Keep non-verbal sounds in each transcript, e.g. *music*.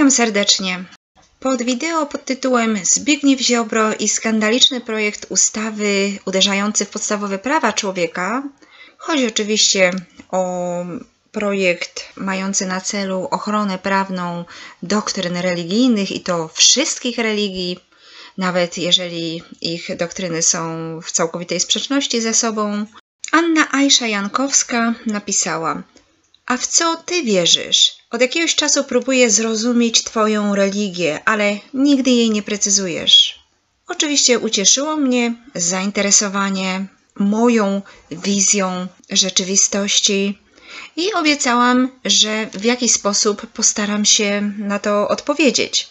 Witam serdecznie. Pod wideo pod tytułem Zbigniew Ziobro i skandaliczny projekt ustawy uderzający w podstawowe prawa człowieka chodzi oczywiście o projekt mający na celu ochronę prawną doktryn religijnych i to wszystkich religii, nawet jeżeli ich doktryny są w całkowitej sprzeczności ze sobą. Anna Ajsza Jankowska napisała: A w co ty wierzysz? Od jakiegoś czasu próbuję zrozumieć Twoją religię, ale nigdy jej nie precyzujesz. Oczywiście ucieszyło mnie zainteresowanie moją wizją rzeczywistości i obiecałam, że w jakiś sposób postaram się na to odpowiedzieć.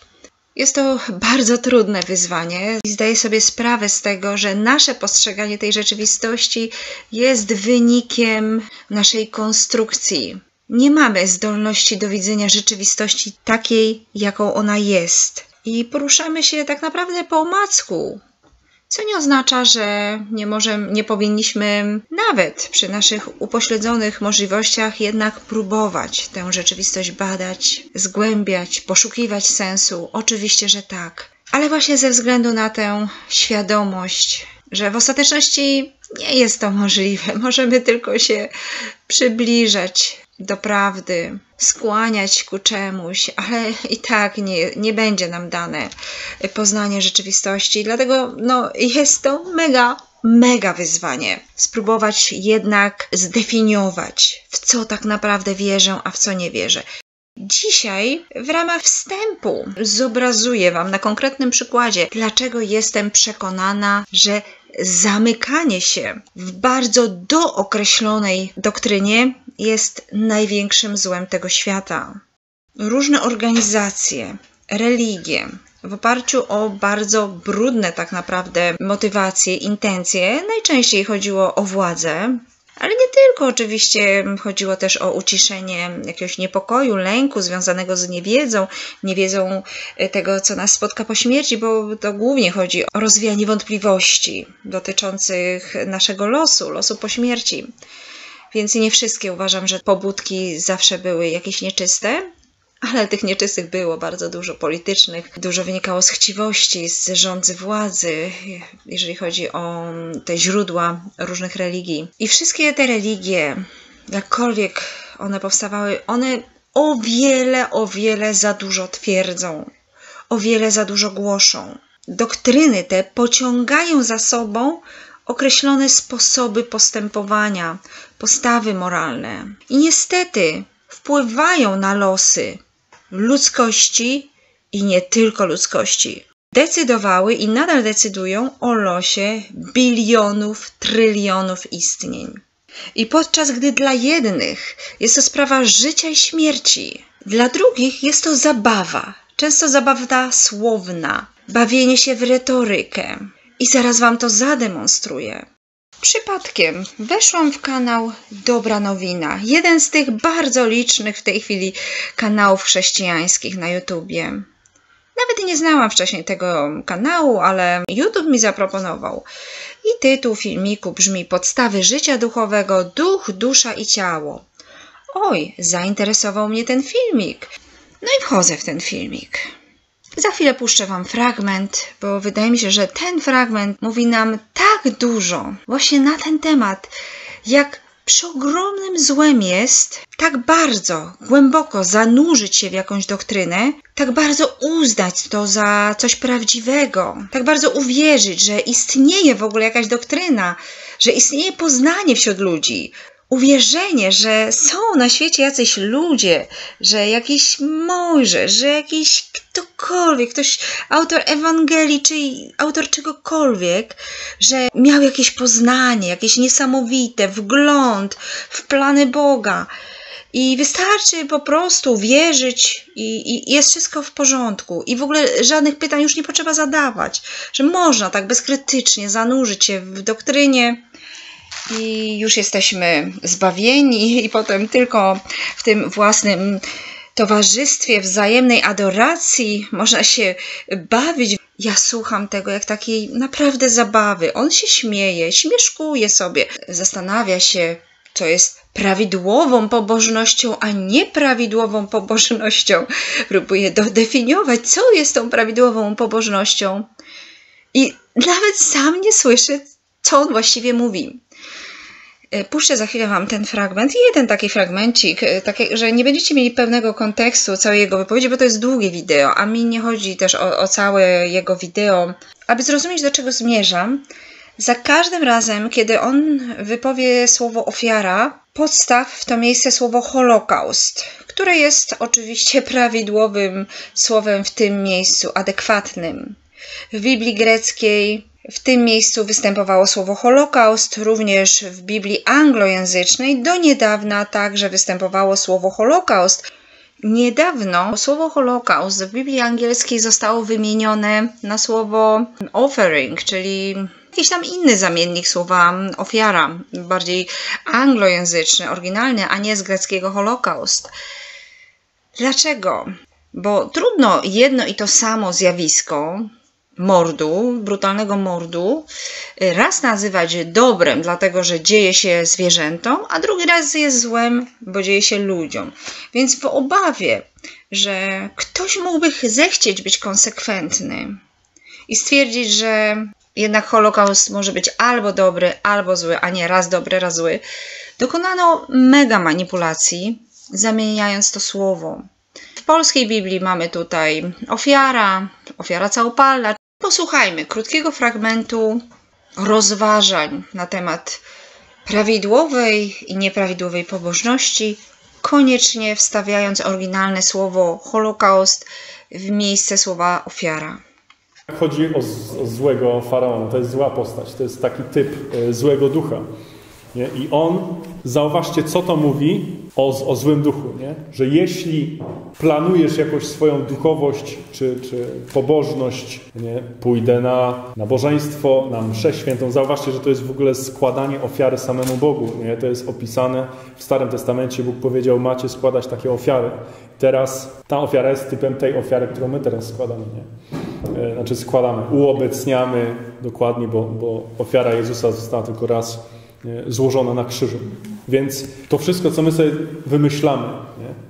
Jest to bardzo trudne wyzwanie i zdaję sobie sprawę z tego, że nasze postrzeganie tej rzeczywistości jest wynikiem naszej konstrukcji, nie mamy zdolności do widzenia rzeczywistości takiej, jaką ona jest. I poruszamy się tak naprawdę po omacku, co nie oznacza, że nie, możemy, nie powinniśmy nawet przy naszych upośledzonych możliwościach jednak próbować tę rzeczywistość badać, zgłębiać, poszukiwać sensu. Oczywiście, że tak. Ale właśnie ze względu na tę świadomość, że w ostateczności nie jest to możliwe, *laughs* możemy tylko się przybliżać do prawdy, skłaniać ku czemuś, ale i tak nie, nie będzie nam dane poznanie rzeczywistości. Dlatego no, jest to mega, mega wyzwanie. Spróbować jednak zdefiniować, w co tak naprawdę wierzę, a w co nie wierzę. Dzisiaj w ramach wstępu zobrazuję Wam na konkretnym przykładzie, dlaczego jestem przekonana, że zamykanie się w bardzo dookreślonej doktrynie jest największym złem tego świata. Różne organizacje, religie, w oparciu o bardzo brudne tak naprawdę motywacje, intencje, najczęściej chodziło o władzę, ale nie tylko, oczywiście chodziło też o uciszenie jakiegoś niepokoju, lęku związanego z niewiedzą, niewiedzą e, tego, co nas spotka po śmierci, bo to głównie chodzi o rozwijanie wątpliwości dotyczących naszego losu, losu po śmierci. Więc nie wszystkie uważam, że pobudki zawsze były jakieś nieczyste, ale tych nieczystych było bardzo dużo politycznych, dużo wynikało z chciwości, z rządzy władzy, jeżeli chodzi o te źródła różnych religii. I wszystkie te religie, jakkolwiek one powstawały, one o wiele, o wiele za dużo twierdzą, o wiele za dużo głoszą. Doktryny te pociągają za sobą określone sposoby postępowania, postawy moralne. I niestety wpływają na losy ludzkości i nie tylko ludzkości. Decydowały i nadal decydują o losie bilionów, trylionów istnień. I podczas gdy dla jednych jest to sprawa życia i śmierci, dla drugich jest to zabawa, często zabawa słowna, bawienie się w retorykę. I zaraz wam to zademonstruję. Przypadkiem weszłam w kanał Dobra Nowina, jeden z tych bardzo licznych w tej chwili kanałów chrześcijańskich na YouTubie. Nawet nie znałam wcześniej tego kanału, ale YouTube mi zaproponował. I tytuł filmiku brzmi Podstawy życia duchowego, duch, dusza i ciało. Oj, zainteresował mnie ten filmik. No i wchodzę w ten filmik. Za chwilę puszczę Wam fragment, bo wydaje mi się, że ten fragment mówi nam tak dużo właśnie na ten temat, jak przeogromnym złem jest tak bardzo głęboko zanurzyć się w jakąś doktrynę, tak bardzo uznać to za coś prawdziwego, tak bardzo uwierzyć, że istnieje w ogóle jakaś doktryna, że istnieje poznanie wśród ludzi, uwierzenie, że są na świecie jacyś ludzie, że jakiś Mojżesz, że jakiś ktokolwiek, ktoś, autor Ewangelii, czy autor czegokolwiek, że miał jakieś poznanie, jakieś niesamowite, wgląd w plany Boga. I wystarczy po prostu wierzyć i, i, jest wszystko w porządku. I w ogóle żadnych pytań już nie potrzeba zadawać, że można tak bezkrytycznie zanurzyć się w doktrynie, i już jesteśmy zbawieni, i potem tylko w tym własnym towarzystwie, wzajemnej adoracji można się bawić. Ja słucham tego jak takiej naprawdę zabawy. On się śmieje, śmieszkuje sobie, zastanawia się, co jest prawidłową pobożnością, a nieprawidłową pobożnością. Próbuje dodefiniować, co jest tą prawidłową pobożnością. I nawet sam nie słyszy, co on właściwie mówi. E, puszczę za chwilę Wam ten fragment, jeden taki fragmencik, e, taki, że nie będziecie mieli pewnego kontekstu całej jego wypowiedzi, bo to jest długie wideo, a mi nie chodzi też o, o całe jego wideo. Aby zrozumieć, do czego zmierzam, za każdym razem, kiedy on wypowie słowo ofiara, podstaw w to miejsce słowo Holokaust, które jest oczywiście *laughs* prawidłowym słowem w tym miejscu, adekwatnym. W Biblii greckiej w tym miejscu występowało słowo Holokaust, również w Biblii anglojęzycznej do niedawna także występowało słowo Holokaust. Niedawno słowo Holokaust w Biblii angielskiej zostało wymienione na słowo offering, czyli jakiś tam inny zamiennik słowa ofiara, bardziej anglojęzyczny, oryginalny, a nie z greckiego Holokaust. Dlaczego? Bo trudno jedno i to samo zjawisko mordu, brutalnego mordu, raz nazywać dobrem, dlatego że dzieje się zwierzętom, a drugi raz jest złem, bo dzieje się ludziom. Więc w obawie, że ktoś mógłby zechcieć być konsekwentny i stwierdzić, że jednak Holokaust może być albo dobry, albo zły, a nie raz dobry, raz zły, dokonano mega manipulacji, zamieniając to słowo. W polskiej Biblii mamy tutaj ofiara, ofiara całopalna, Posłuchajmy krótkiego fragmentu rozważań na temat prawidłowej i nieprawidłowej pobożności, koniecznie wstawiając oryginalne słowo Holokaust w miejsce słowa ofiara. Chodzi o, o złego faraona. To jest zła postać, to jest taki typ e, złego ducha. Nie? I on, zauważcie, co to mówi o, o złym duchu, nie? że jeśli planujesz jakoś swoją duchowość czy, czy pobożność, nie? pójdę na nabożeństwo, na mszę świętą, zauważcie, że to jest w ogóle składanie ofiary samemu Bogu. Nie? To jest opisane w Starym Testamencie. Bóg powiedział, macie składać takie ofiary. Teraz ta ofiara jest typem tej ofiary, którą my teraz składamy. Nie? E, znaczy składamy, uobecniamy dokładnie, bo, bo ofiara Jezusa została tylko raz złożona na krzyżu. Więc to wszystko, co my sobie wymyślamy,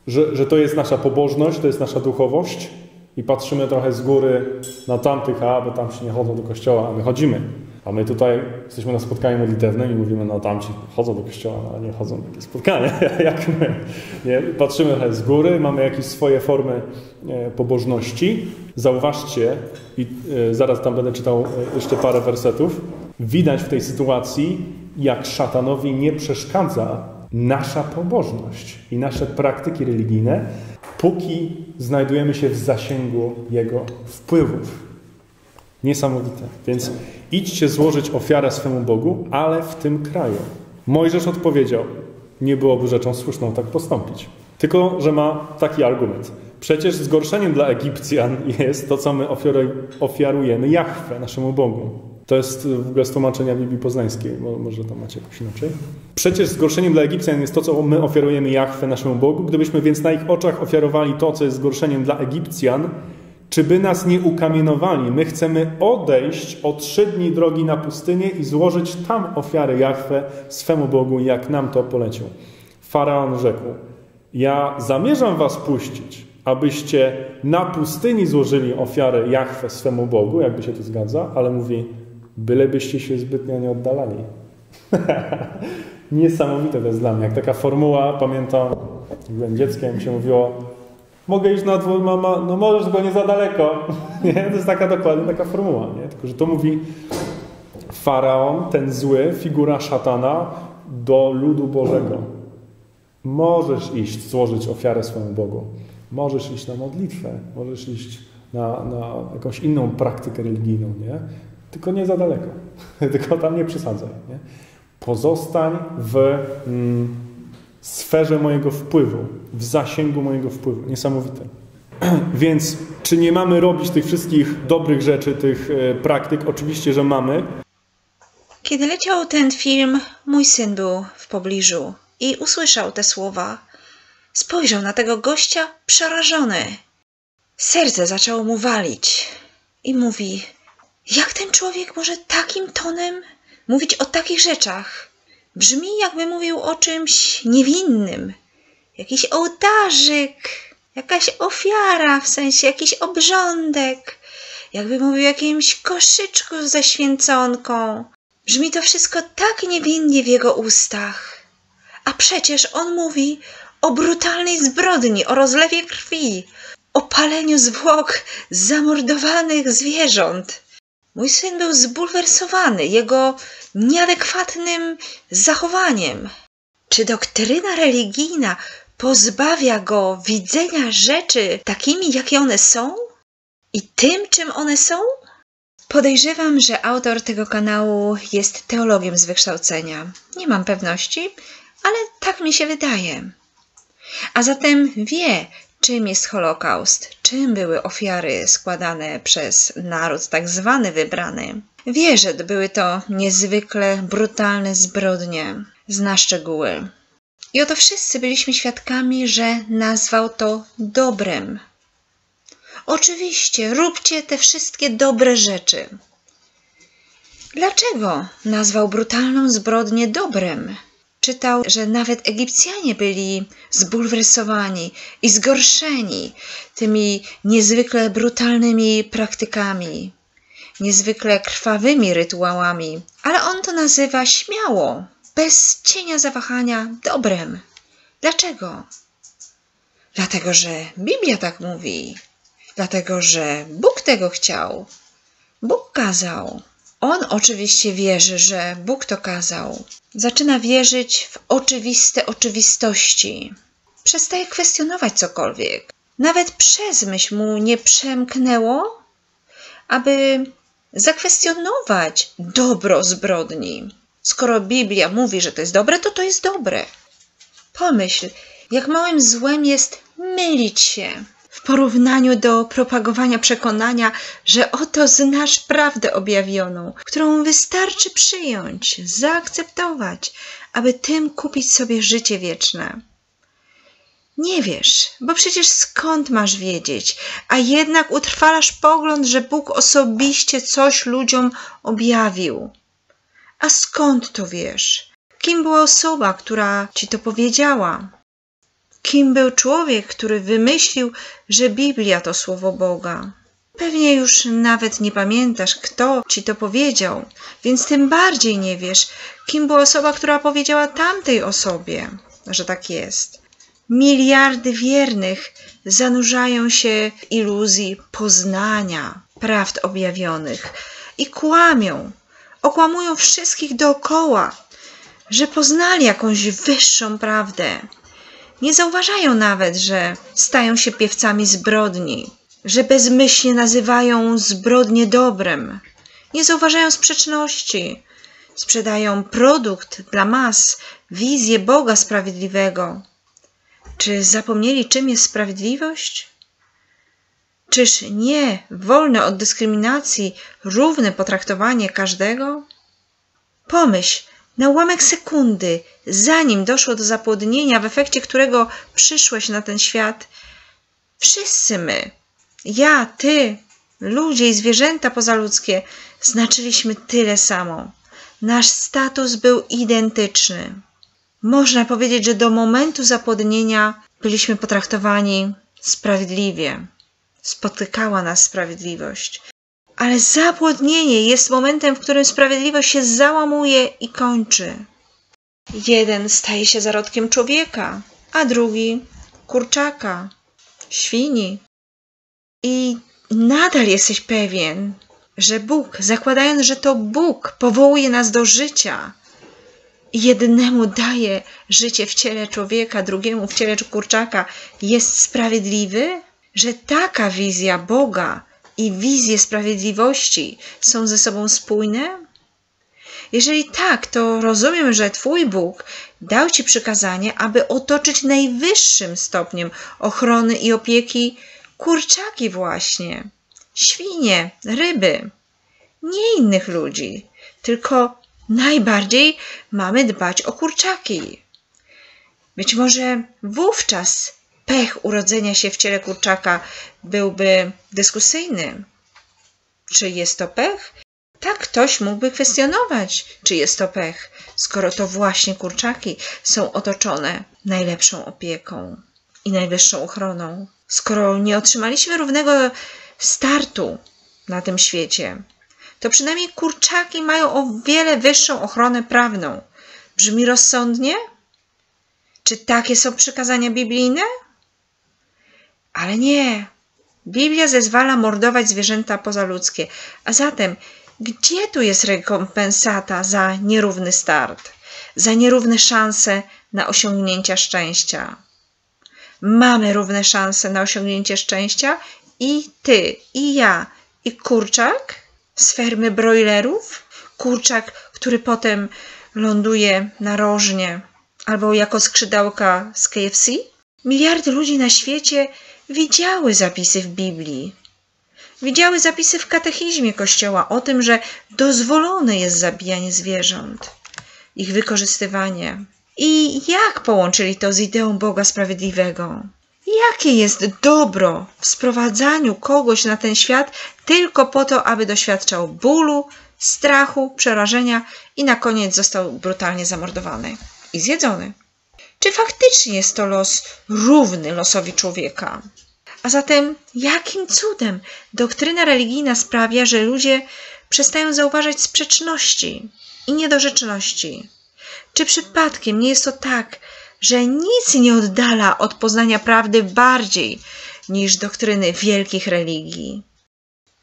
że, że to jest nasza pobożność, to jest nasza duchowość i patrzymy trochę z góry na tamtych, a bo tam się nie chodzą do kościoła, a my chodzimy. A my tutaj jesteśmy na spotkaniu modlitewnym i mówimy, no tamci chodzą do kościoła, no, ale nie chodzą na takie spotkania *laughs* jak my. Nie? Patrzymy trochę z góry, mamy jakieś swoje formy e, pobożności. Zauważcie, i e, zaraz tam będę czytał e, jeszcze parę wersetów, widać w tej sytuacji, jak szatanowi nie przeszkadza nasza pobożność i nasze praktyki religijne, póki znajdujemy się w zasięgu jego wpływów. Niesamowite. Więc idźcie złożyć ofiarę swemu Bogu, ale w tym kraju. Mojżesz odpowiedział, nie byłoby rzeczą słuszną tak postąpić. Tylko, że ma taki argument. Przecież zgorszeniem dla Egipcjan jest to, co my ofiarujemy Jahwe, naszemu Bogu. To jest w ogóle z tłumaczenia Biblii Poznańskiej, może tam macie jakoś inaczej. Przecież zgorszeniem dla Egipcjan jest to, co my ofiarujemy Jahwe, naszemu Bogu. Gdybyśmy więc na ich oczach ofiarowali to, co jest zgorszeniem dla Egipcjan, czy by nas nie ukamienowali? My chcemy odejść o trzy dni drogi na pustynię i złożyć tam ofiarę Jahwe swemu Bogu, jak nam to polecił. Faraon rzekł, ja zamierzam was puścić, abyście na pustyni złożyli ofiarę Jahwe swemu Bogu, jakby się to zgadza, ale mówi, bylebyście się zbytnio nie oddalali. *laughs* Niesamowite to jest dla mnie. Jak taka formuła, pamiętam, jak byłem dzieckiem, się mówiło, mogę iść na dwór, mama, no możesz, go nie za daleko. *laughs* nie? To jest taka dokładnie taka formuła. Nie? Tylko, że to mówi faraon, ten zły, figura szatana do ludu Bożego. Możesz iść, złożyć ofiarę swojemu Bogu. Możesz iść na modlitwę, możesz iść na, na jakąś inną praktykę religijną, nie? Tylko nie za daleko. *laughs* Tylko tam nie przesadzaj. Nie? Pozostań w mm, sferze mojego wpływu, w zasięgu mojego wpływu. Niesamowite. *clears throat* Więc czy nie mamy robić tych wszystkich dobrych rzeczy, tych e, praktyk? Oczywiście, że mamy. Kiedy leciał ten film, mój syn był w pobliżu i usłyszał te słowa. Spojrzał na tego gościa przerażony. Serce zaczęło mu walić i mówi: Jak ten człowiek może takim tonem mówić o takich rzeczach? Brzmi, jakby mówił o czymś niewinnym. Jakiś ołtarzyk, jakaś ofiara, w sensie jakiś obrządek, jakby mówił o jakimś koszyczku ze święconką. Brzmi to wszystko tak niewinnie w jego ustach. A przecież on mówi o brutalnej zbrodni, o rozlewie krwi, o paleniu zwłok zamordowanych zwierząt. Mój syn był zbulwersowany jego nieadekwatnym zachowaniem. Czy doktryna religijna pozbawia go widzenia rzeczy takimi, jakie one są? I tym, czym one są? Podejrzewam, że autor tego kanału jest teologiem z wykształcenia. Nie mam pewności, ale tak mi się wydaje. A zatem wie, czym jest Holokaust, czym były ofiary składane przez naród tak zwany wybrany. Wie, że były to niezwykle brutalne zbrodnie. Zna szczegóły. I oto wszyscy byliśmy świadkami, że nazwał to dobrem. Oczywiście, róbcie te wszystkie dobre rzeczy. Dlaczego nazwał brutalną zbrodnię dobrem? Czytał, że nawet Egipcjanie byli zbulwersowani i zgorszeni tymi niezwykle brutalnymi praktykami, niezwykle krwawymi rytuałami, ale on to nazywa śmiało, bez cienia zawahania, dobrem. Dlaczego? Dlatego, że Biblia tak mówi, dlatego, że Bóg tego chciał. Bóg kazał. On oczywiście wierzy, że Bóg to kazał. Zaczyna wierzyć w oczywiste oczywistości. Przestaje kwestionować cokolwiek. Nawet przez myśl mu nie przemknęło, aby zakwestionować dobro zbrodni. Skoro Biblia mówi, że to jest dobre, to to jest dobre. Pomyśl, jak małym złem jest mylić się w porównaniu do propagowania przekonania, że oto znasz prawdę objawioną, którą wystarczy przyjąć, zaakceptować, aby tym kupić sobie życie wieczne. Nie wiesz, bo przecież skąd masz wiedzieć, a jednak utrwalasz pogląd, że Bóg osobiście coś ludziom objawił. A skąd to wiesz? Kim była osoba, która ci to powiedziała? Kim był człowiek, który wymyślił, że Biblia to słowo Boga? Pewnie już nawet nie pamiętasz, kto ci to powiedział, więc tym bardziej nie wiesz, kim była osoba, która powiedziała tamtej osobie, że tak jest. Miliardy wiernych zanurzają się w iluzji poznania prawd objawionych i kłamią, okłamują wszystkich dookoła, że poznali jakąś wyższą prawdę. Nie zauważają nawet, że stają się piewcami zbrodni, że bezmyślnie nazywają zbrodnie dobrem. Nie zauważają sprzeczności. Sprzedają produkt dla mas, wizję Boga sprawiedliwego. Czy zapomnieli, czym jest sprawiedliwość? Czyż nie wolne od dyskryminacji, równe potraktowanie każdego? Pomyśl, na ułamek sekundy, zanim doszło do zapłodnienia, w efekcie którego przyszłeś na ten świat, wszyscy my, ja, ty, ludzie i zwierzęta pozaludzkie, znaczyliśmy tyle samo. Nasz status był identyczny. Można powiedzieć, że do momentu zapłodnienia byliśmy potraktowani sprawiedliwie spotykała nas sprawiedliwość. Ale zapłodnienie jest momentem, w którym sprawiedliwość się załamuje i kończy. Jeden staje się zarodkiem człowieka, a drugi kurczaka, świni. I nadal jesteś pewien, że Bóg, zakładając, że to Bóg powołuje nas do życia, jednemu daje życie w ciele człowieka, drugiemu w ciele kurczaka, jest sprawiedliwy? że taka wizja Boga i wizje sprawiedliwości są ze sobą spójne? Jeżeli tak, to rozumiem, że Twój Bóg dał Ci przykazanie, aby otoczyć najwyższym stopniem ochrony i opieki kurczaki właśnie, świnie, ryby, nie innych ludzi, tylko najbardziej mamy dbać o kurczaki. Być może wówczas pech urodzenia się w ciele kurczaka byłby dyskusyjny. Czy jest to pech? Tak ktoś mógłby kwestionować, czy jest to pech, skoro to właśnie kurczaki są otoczone najlepszą opieką i najwyższą ochroną. Skoro nie otrzymaliśmy równego startu na tym świecie, to przynajmniej kurczaki mają o wiele wyższą ochronę prawną. Brzmi rozsądnie? Czy takie są przykazania biblijne? Ale nie. Biblia zezwala mordować zwierzęta pozaludzkie. A zatem, gdzie tu jest rekompensata za nierówny start, za nierówne szanse na osiągnięcie szczęścia? Mamy równe szanse na osiągnięcie szczęścia i ty, i ja, i kurczak z fermy broilerów, kurczak, który potem ląduje na rożnie albo jako skrzydełka z KFC? Miliardy ludzi na świecie widziały zapisy w Biblii. Widziały zapisy w katechizmie Kościoła o tym, że dozwolone jest zabijanie zwierząt, ich wykorzystywanie. I jak połączyli to z ideą Boga Sprawiedliwego? Jakie jest dobro w sprowadzaniu kogoś na ten świat tylko po to, aby doświadczał bólu, strachu, przerażenia i na koniec został brutalnie zamordowany i zjedzony? Czy faktycznie jest to los równy losowi człowieka? A zatem jakim cudem doktryna religijna sprawia, że ludzie przestają zauważać sprzeczności i niedorzeczności? Czy przypadkiem nie jest to tak, że nic nie oddala od poznania prawdy bardziej niż doktryny wielkich religii?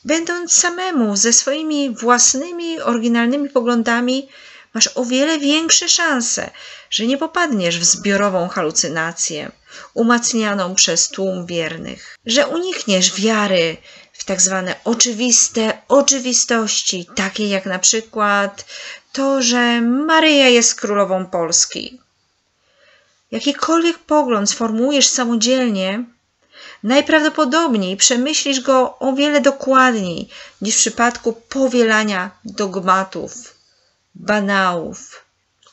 Będąc samemu ze swoimi własnymi oryginalnymi poglądami, masz o wiele większe szanse, że nie popadniesz w zbiorową halucynację umacnianą przez tłum wiernych, że unikniesz wiary w tak zwane oczywiste oczywistości, takie jak na przykład to, że Maryja jest królową Polski. Jakikolwiek pogląd sformułujesz samodzielnie, najprawdopodobniej przemyślisz go o wiele dokładniej niż w przypadku powielania dogmatów, banałów,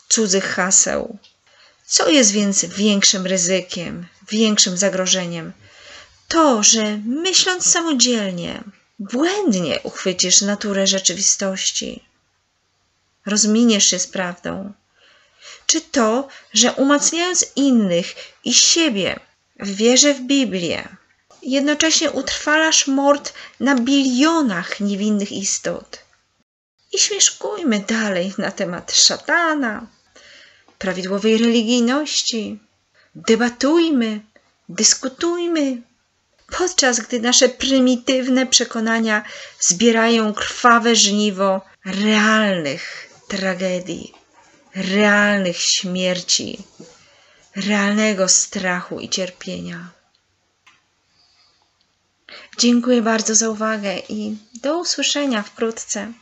cudzych haseł. Co jest więc większym ryzykiem, większym zagrożeniem? To, że myśląc samodzielnie, błędnie uchwycisz naturę rzeczywistości, rozminiesz się z prawdą, czy to, że umacniając innych i siebie w wierze w Biblię, jednocześnie utrwalasz mord na bilionach niewinnych istot. I śmieszkujmy dalej na temat szatana, prawidłowej religijności. Debatujmy, dyskutujmy, podczas gdy nasze prymitywne przekonania zbierają krwawe żniwo realnych tragedii, realnych śmierci, realnego strachu i cierpienia. Dziękuję bardzo za uwagę i do usłyszenia wkrótce.